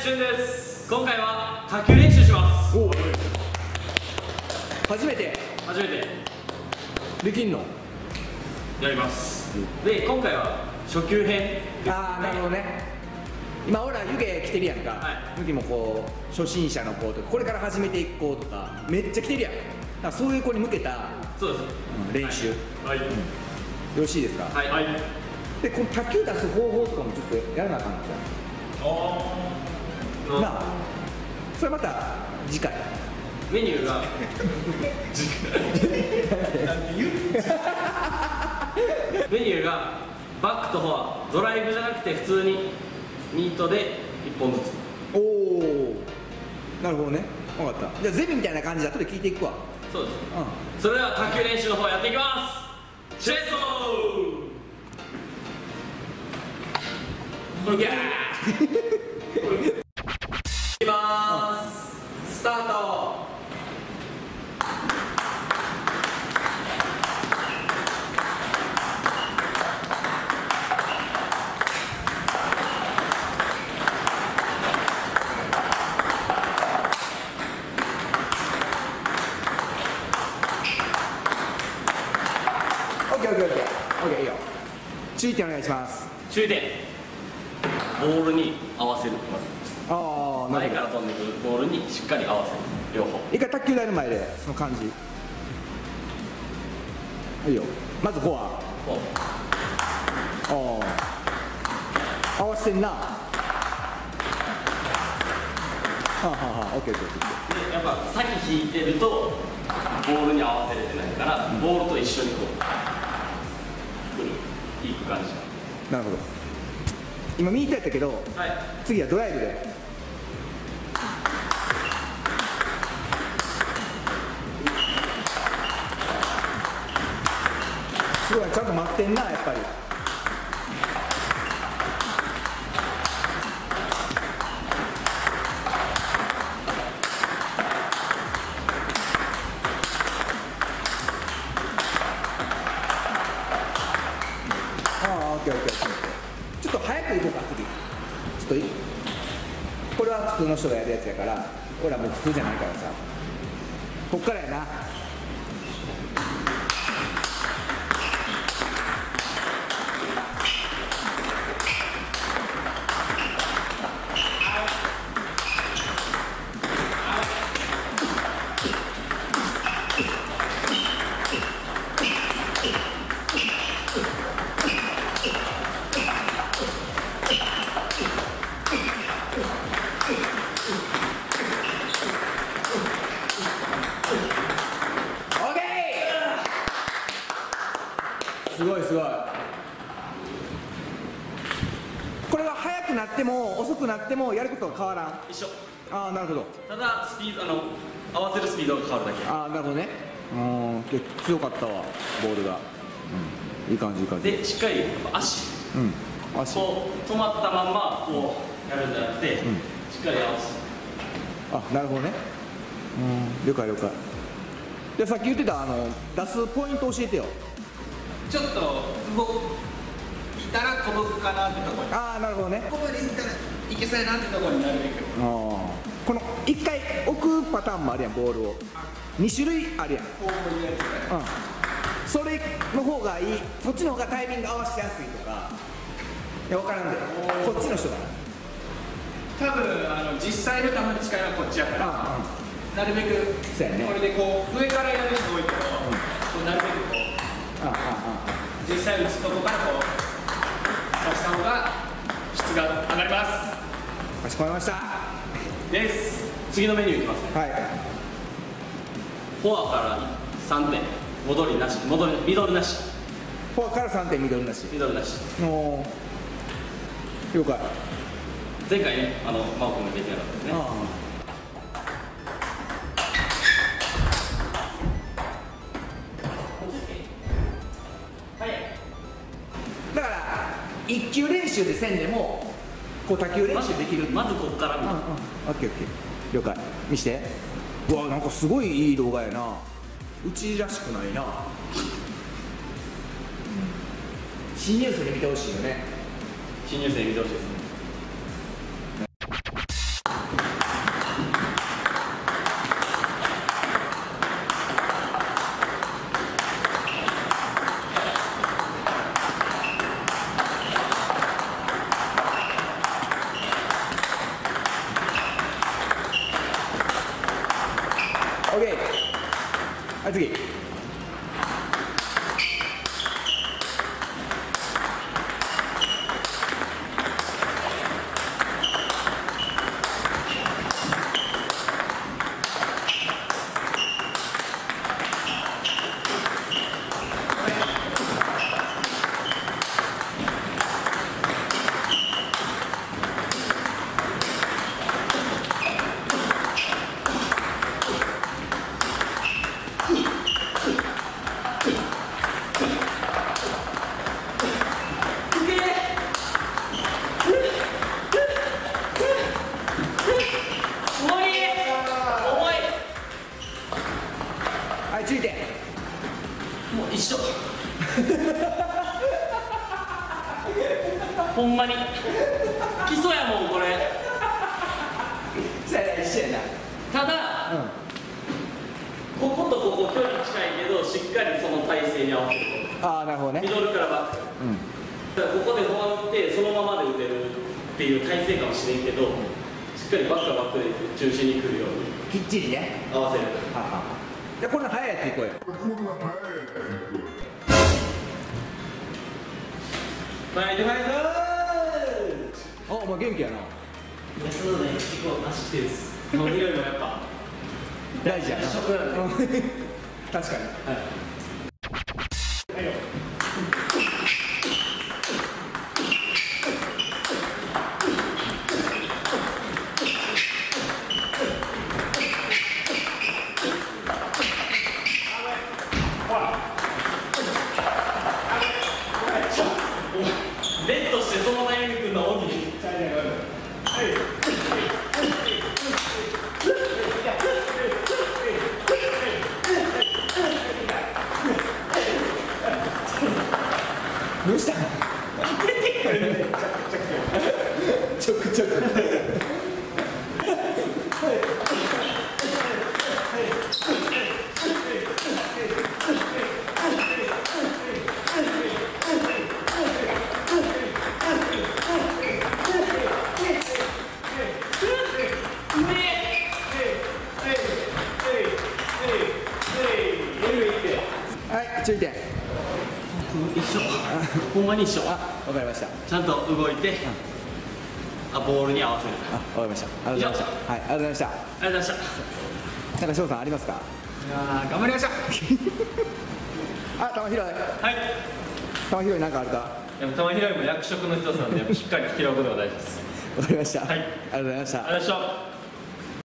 ですじゅんです。今回は卓球練習します。お初めて。初めて。できんの？やります。で今回は初級編ああなるほどね。今俺ら湯気来てるやんか、はい。湯気もこう初心者の子とかこれから始めていく子とかめっちゃ来てるやん。だからそういう子に向けた、そうです。うん練習、よはい。ろしいですか、はい。はい。でこの卓球出す方法とかもちょっとやらなあかんのじゃんな？あそれまた次回。メニューが。メニューがバックとフォア。ドライブじゃなくて普通にミートで1本ずつ。おおなるほどね。分かった。じゃあゼミみたいな感じで後で聞いていくわ。そうです。うそれでは卓球練習の方やっていきます。チェスト。いやーいきますスタートんオッケーオッケーオッケーオッケーいいよ注意点お願いします。注意点。ボールに合わせる。ああ前から飛んでくるボールにしっかり合わせる。両方。一回卓球台の前でその感じ。いいよ。まずフォア。こああ合わせてんな。はあはあはあ。オッケーオッケーオッケー。うでやっぱ先引いてるとボールに合わせれてないからボールと一緒にこういく感じ。なるほど。今右手やったけどはい。次はドライブで。すごいちゃんと待ってんなやっぱりああオッケーオッケーオッケーちょっと早く行こうか次ちょっといいこれは普通の人がやるやつやから俺らもう普通じゃないからさ。こっからやな。すごいすごい。これは速くなっても遅くなってもやることは変わらん？一緒。ああなるほど。ただスピードあの合わせるスピードが変わるだけ。ああなるほどね。うんで強かったわボールが、うん、いい感じいい感じ。でしっかりやっぱ足。うん足。こう止まったまんまこうやるんじゃなくて、しっかり合わせてあなるほどね。うん了解了解。でさっき言ってたあの出すポイント教えてよちょっと動いたら届くかなってところに。ああなるほどね。ここでいったらいけそうやなってところになるべく。あー。この1回置くパターンもあるやんボールを。2種類あるやん。こういうやつがうん。それの方がいい。こっちの方がタイミング合わせやすいとか。いや分からんで。こっちの人が多分あの実際の球に近いのはこっちやから。あなるべくそうやね。これでこう上からやる人多いけど、こうなるべく実際打つとこからこう刺した方が質が上がりまあかしこまりました。はすです。次のメニューいきますね。い。フォアから3点戻りなし戻りミドルなし。フォアから3点ミドルなし。ミドルなし。おー。了解。前回ねあの真央君ができなかったですね一級練習でせんでもこう卓球練習できる。まずこっからみたいな、うんうん、オッケーオッケー。了解。見して。うわなんかすごいいい動画やな。うちらしくないな、新入生に見てほしいよね。新入生に見てほしいですね。基礎やもんこれ。ただうん。こことここ距離近いけどしっかりその体勢に合わせる。ああなるほどね。ミドルからバック。うん。だからここでフォア打ってそのままで打てるっていう体勢かもしれんけどしっかりバックはバックで中心に来るようにきっちりね。合わせる。はあはあ。じゃあこれの速いやついこうよ。ファイトファイトあお前元気やな。安野ね結構です。もう広いもやっぱ。大事やな。確かに。ベットしてそのタイミング来るの大きいどうしたのちょくちょくはい注意点一緒。ほんまに一緒。あわかりました。ちゃんと動いてあボールに合わせる。あわかりました。ありがとうございました。はいありがとうございました。ありがとうございました。なんか翔さんありますか？いやー頑張りました。あ玉拾い。はい。玉拾いなんかあるか？でも玉拾いも役職の一つなんでやっぱしっかり拾うことが大事です。わかりました。はい。ありがとうございました。ありがとうございました